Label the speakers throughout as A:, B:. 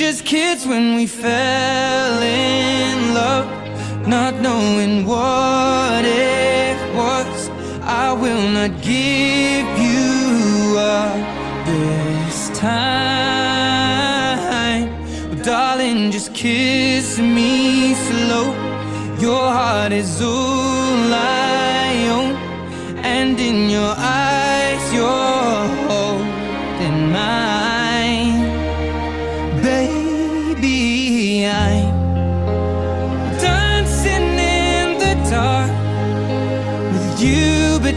A: Just kids when we fell in love, not knowing what it was. I will not give you up this time. But darling, just kiss me slow. Your heart is all I own, and in your eyes,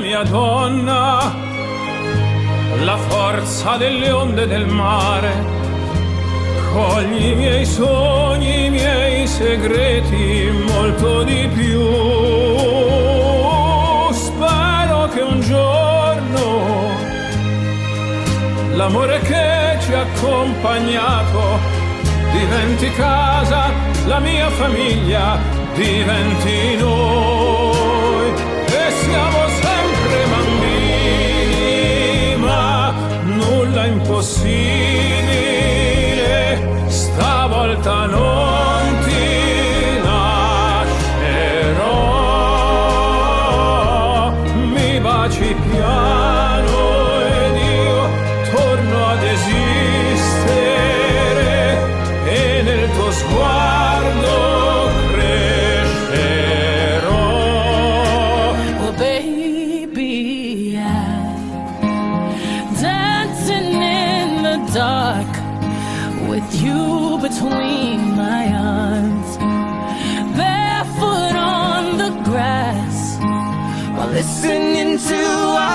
B: Mia donna, la forza delle onde del mare. Cogli i miei sogni, i miei segreti, molto di più. Spero che un giorno l'amore che ci ha accompagnato diventi casa, la mia famiglia diventi noi baci piano ed io torno ad esistere e nel tuo sguardo crescerò.
C: Well, baby, I'm dancing in the dark with you between my arms, barefoot on the grass while listening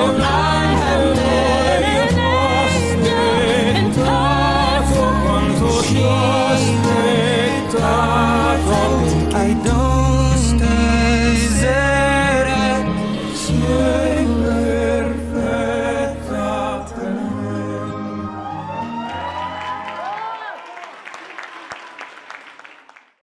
A: your life.